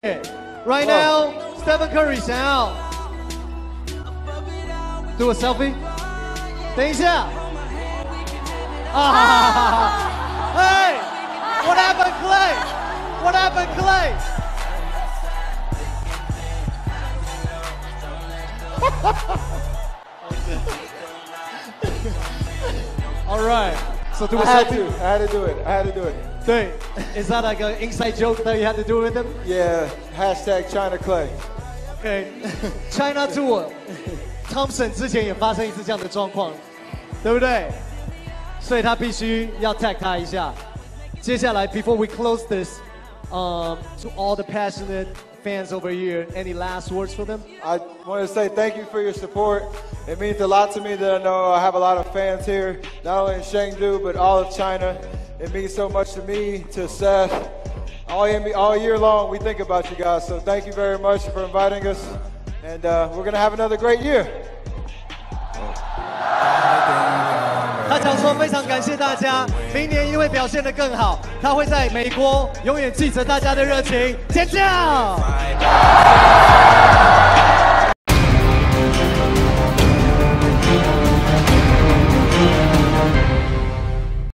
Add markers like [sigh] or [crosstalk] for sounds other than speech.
Right Whoa. now, Stephen Curry's out. Do a selfie. 等一下。啊 ah. [laughs] Hey! What happened, Klay? What happened, Klay? [laughs] All right. So do a selfie. Had to, I had to do it. I had to do it thing. Is that like an inside joke that you had to do with them? Yeah, hashtag China Klay. Okay, China Tour。Thompson 之前也发生一次这样的状况，对不对？所以他必须要 tag 他一下。接下来，before we close this, um, to all the passionate fans over here, any last words for them? I want to say thank you for your support. It means a lot to me that I know I have a lot of fans here, not only in Chengdu but all of China. It means so much to me, to Seth. All, year- all year long, we think about you guys. So thank you very much for inviting us. And uh, we're going to have another great year. [laughs] 他讲说非常感谢大家，明年一定会表现得更好。他会在美国永远记着大家的热情，尖叫！